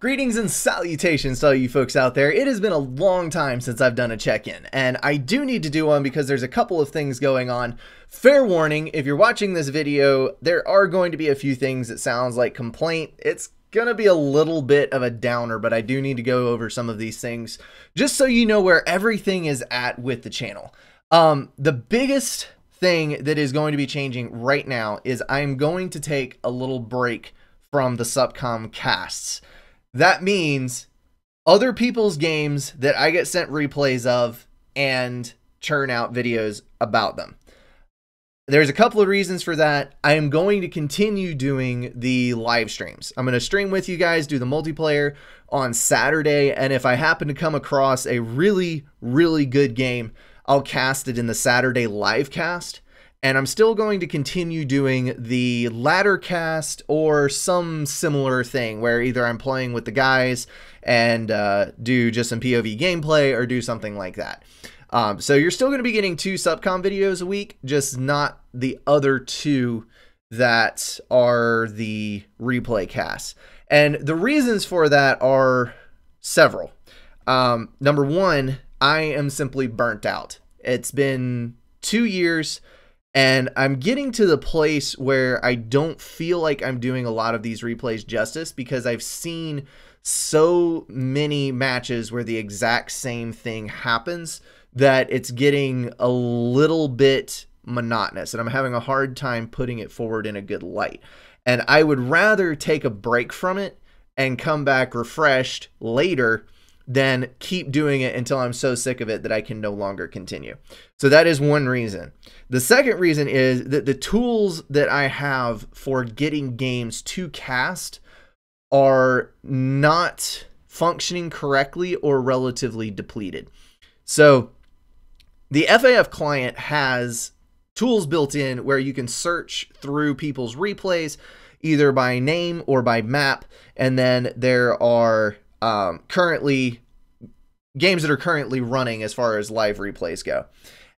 Greetings and salutations to all you folks out there. It has been a long time since I've done a check-in, and I do need to do one because there's a couple of things going on. Fair warning, if you're watching this video, there are going to be a few things that sounds like complaint. It's gonna be a little bit of a downer, but I do need to go over some of these things just so you know where everything is at with the channel. Um, the biggest thing that is going to be changing right now is I'm going to take a little break from the Supcom casts that means other people's games that I get sent replays of and churn out videos about them. There's a couple of reasons for that. I am going to continue doing the live streams. I'm going to stream with you guys, do the multiplayer on Saturday, and if I happen to come across a really, really good game, I'll cast it in the Saturday live cast and I'm still going to continue doing the ladder cast or some similar thing where either I'm playing with the guys and uh, do just some POV gameplay or do something like that. Um, so you're still going to be getting two supcom videos a week, just not the other two that are the replay casts. And the reasons for that are several. Um, number one, I am simply burnt out. It's been two years and I'm getting to the place where I don't feel like I'm doing a lot of these replays justice because I've seen so many matches where the exact same thing happens that it's getting a little bit monotonous and I'm having a hard time putting it forward in a good light. And I would rather take a break from it and come back refreshed later than keep doing it until I'm so sick of it that I can no longer continue. So that is one reason. The second reason is that the tools that I have for getting games to cast are not functioning correctly or relatively depleted. So the FAF client has tools built in where you can search through people's replays either by name or by map and then there are um, currently games that are currently running as far as live replays go.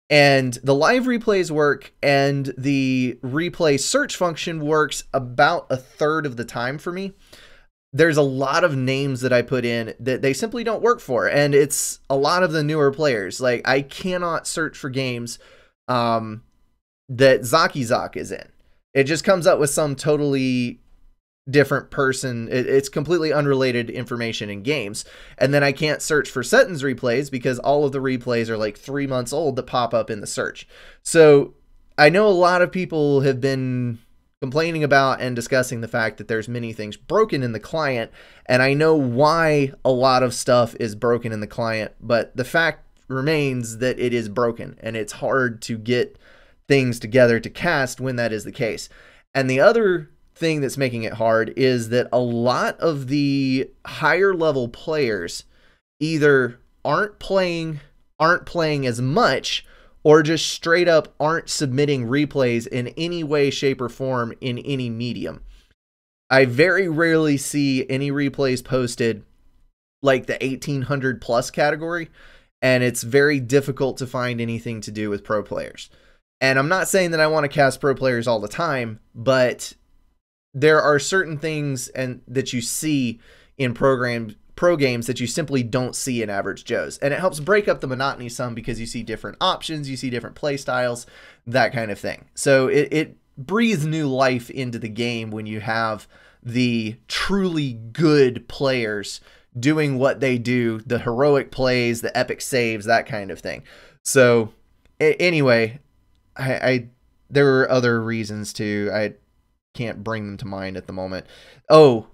And the live replays work, and the replay search function works about a third of the time for me. There's a lot of names that I put in that they simply don't work for, and it's a lot of the newer players. Like I cannot search for games um, that Zaki is in. It just comes up with some totally different person. It, it's completely unrelated information in games. And then I can't search for Setton's replays because all of the replays are like three months old that pop up in the search. So I know a lot of people have been complaining about and discussing the fact that there's many things broken in the client and I know why a lot of stuff is broken in the client but the fact remains that it is broken and it's hard to get things together to cast when that is the case. And the other thing that's making it hard is that a lot of the higher level players either aren't playing aren't playing as much or just straight up aren't submitting replays in any way shape or form in any medium. I very rarely see any replays posted like the 1800 plus category and it's very difficult to find anything to do with pro players. And I'm not saying that I want to cast pro players all the time, but there are certain things and that you see in programs pro games that you simply don't see in average joes. And it helps break up the monotony some because you see different options you see different play styles that kind of thing. So it, it breathes new life into the game when you have the truly good players doing what they do the heroic plays the epic saves that kind of thing. So anyway I, I there were other reasons too i can't bring them to mind at the moment. Oh,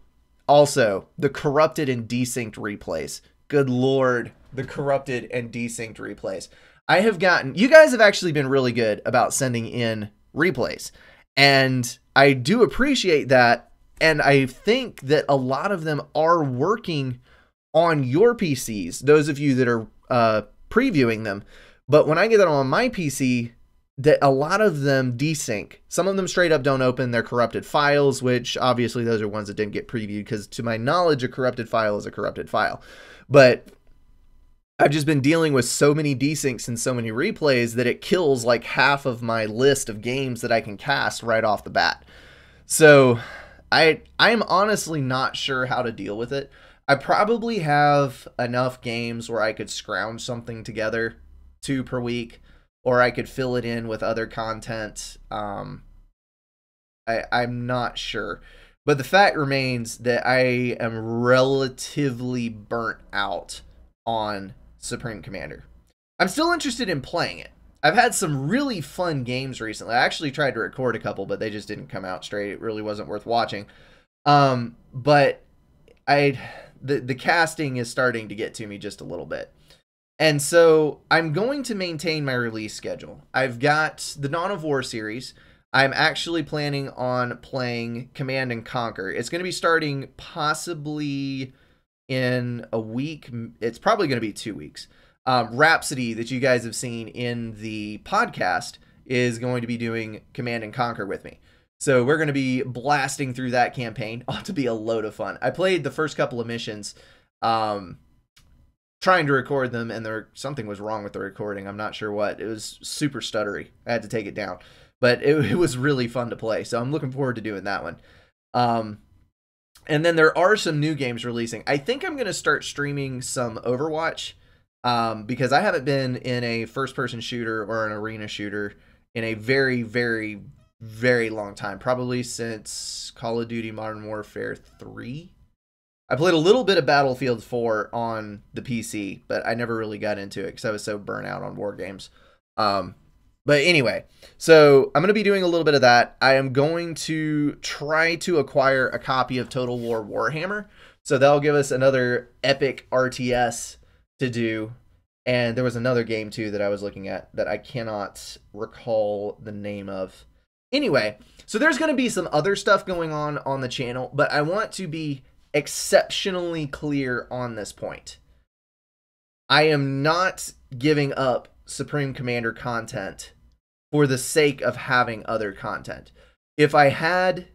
also the corrupted and desynced replays. Good lord, the corrupted and desynced replays. I have gotten you guys have actually been really good about sending in replays. And I do appreciate that and I think that a lot of them are working on your PCs, those of you that are uh, previewing them. But when I get it on my PC, that a lot of them desync. Some of them straight up don't open their corrupted files, which obviously those are ones that didn't get previewed because to my knowledge, a corrupted file is a corrupted file. But I've just been dealing with so many desyncs and so many replays that it kills like half of my list of games that I can cast right off the bat. So I I'm honestly not sure how to deal with it. I probably have enough games where I could scrounge something together two per week, or I could fill it in with other content. Um, I, I'm not sure. But the fact remains that I am relatively burnt out on Supreme Commander. I'm still interested in playing it. I've had some really fun games recently. I actually tried to record a couple, but they just didn't come out straight. It really wasn't worth watching. Um, but I the the casting is starting to get to me just a little bit. And so I'm going to maintain my release schedule. I've got the Dawn of War series. I'm actually planning on playing Command and Conquer. It's going to be starting possibly in a week. It's probably going to be two weeks. Um, Rhapsody, that you guys have seen in the podcast, is going to be doing Command and Conquer with me. So we're going to be blasting through that campaign. Ought to be a load of fun. I played the first couple of missions, um, trying to record them, and there something was wrong with the recording. I'm not sure what. It was super stuttery. I had to take it down, but it, it was really fun to play. So I'm looking forward to doing that one. Um, and then there are some new games releasing. I think I'm going to start streaming some Overwatch um, because I haven't been in a first-person shooter or an arena shooter in a very, very, very long time, probably since Call of Duty Modern Warfare 3. I played a little bit of Battlefield 4 on the PC, but I never really got into it because I was so burnt out on war games. Um, but anyway, so I'm going to be doing a little bit of that. I am going to try to acquire a copy of Total War Warhammer. So that'll give us another epic RTS to do. And there was another game too that I was looking at that I cannot recall the name of. Anyway, so there's going to be some other stuff going on on the channel, but I want to be exceptionally clear on this point. I am not giving up Supreme Commander content for the sake of having other content. If I had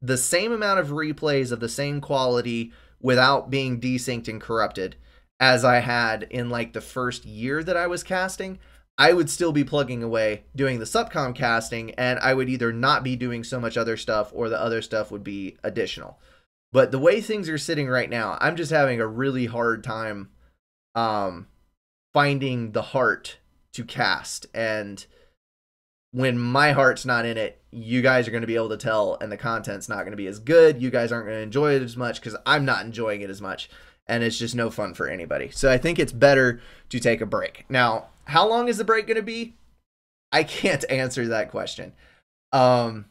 the same amount of replays of the same quality without being desynced and corrupted as I had in like the first year that I was casting, I would still be plugging away doing the supcom casting, and I would either not be doing so much other stuff or the other stuff would be additional. But the way things are sitting right now, I'm just having a really hard time um, finding the heart to cast. And when my heart's not in it, you guys are going to be able to tell, and the content's not going to be as good. You guys aren't going to enjoy it as much because I'm not enjoying it as much. And it's just no fun for anybody. So I think it's better to take a break. Now, how long is the break going to be? I can't answer that question. Um,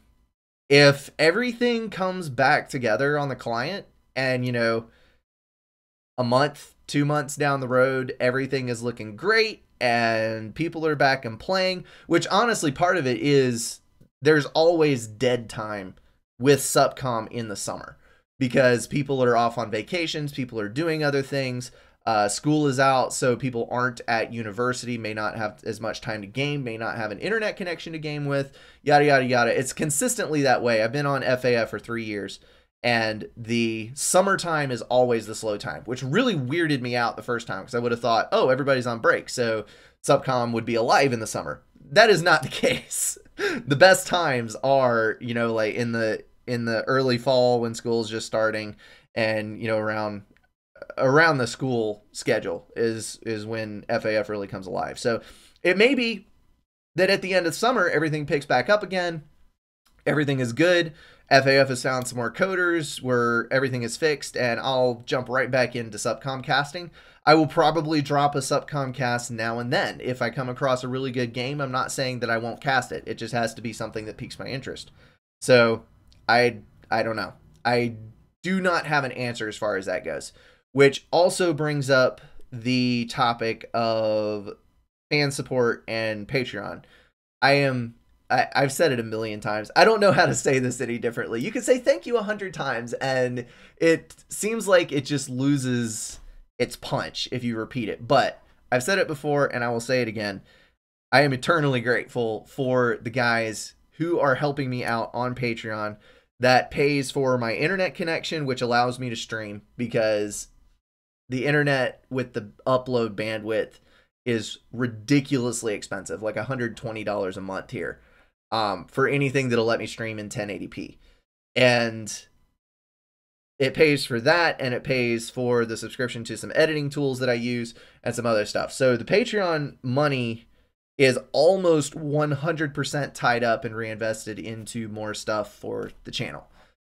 if everything comes back together on the client and, you know, a month, two months down the road, everything is looking great and people are back and playing, which honestly, part of it is there's always dead time with Supcom in the summer because people are off on vacations, people are doing other things. Uh, school is out, so people aren't at university, may not have as much time to game, may not have an internet connection to game with, yada, yada, yada. It's consistently that way. I've been on FAF for three years, and the summertime is always the slow time, which really weirded me out the first time because I would have thought, oh, everybody's on break, so Supcom would be alive in the summer. That is not the case. the best times are, you know, like in the in the early fall when school's just starting and you know around around the school schedule is is when FAF really comes alive. So it may be that at the end of summer everything picks back up again. Everything is good. FAF has found some more coders where everything is fixed, and I'll jump right back into supcom casting. I will probably drop a supcom cast now and then. If I come across a really good game, I'm not saying that I won't cast it. It just has to be something that piques my interest. So I I don't know. I do not have an answer as far as that goes which also brings up the topic of fan support and Patreon. I am I, have said it a million times. I don't know how to say this any differently. You can say thank you a hundred times, and it seems like it just loses its punch if you repeat it. But I've said it before, and I will say it again. I am eternally grateful for the guys who are helping me out on Patreon that pays for my internet connection, which allows me to stream because the internet with the upload bandwidth is ridiculously expensive, like $120 a month here, um, for anything that'll let me stream in 1080p. And it pays for that and it pays for the subscription to some editing tools that I use and some other stuff. So the Patreon money is almost 100% tied up and reinvested into more stuff for the channel.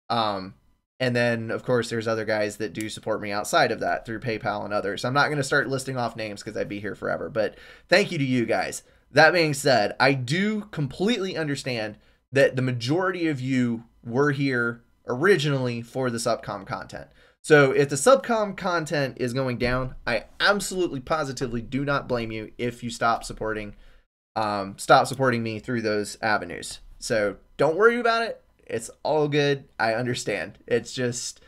Um, and then, of course, there's other guys that do support me outside of that through PayPal and others. I'm not going to start listing off names because I'd be here forever. But thank you to you guys. That being said, I do completely understand that the majority of you were here originally for the supcom content. So if the supcom content is going down, I absolutely positively do not blame you if you stop supporting um, stop supporting me through those avenues. So don't worry about it. It's all good. I understand. It's just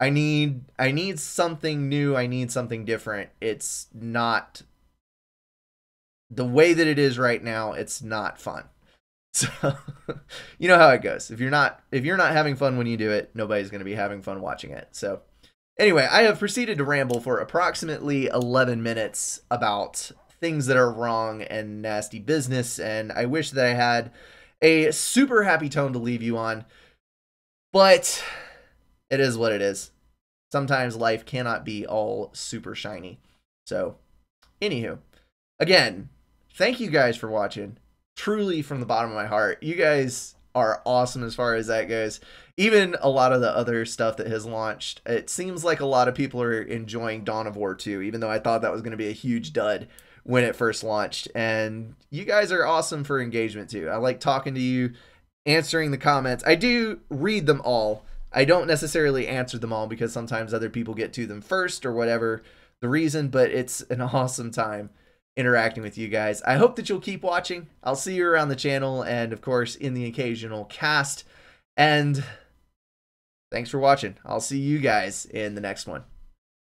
I need I need something new. I need something different. It's not the way that it is right now. It's not fun. So you know how it goes. If you're not if you're not having fun when you do it, nobody's going to be having fun watching it. So anyway, I have proceeded to ramble for approximately 11 minutes about things that are wrong and nasty business and I wish that I had a super happy tone to leave you on. But it is what it is. Sometimes life cannot be all super shiny. So, anywho, again, thank you guys for watching truly from the bottom of my heart. You guys are awesome as far as that goes. Even a lot of the other stuff that has launched, it seems like a lot of people are enjoying Dawn of War 2, even though I thought that was going to be a huge dud when it first launched. And you guys are awesome for engagement too. I like talking to you, answering the comments. I do read them all. I don't necessarily answer them all because sometimes other people get to them first or whatever the reason, but it's an awesome time interacting with you guys. I hope that you'll keep watching. I'll see you around the channel and, of course, in the occasional cast. And thanks for watching. I'll see you guys in the next one.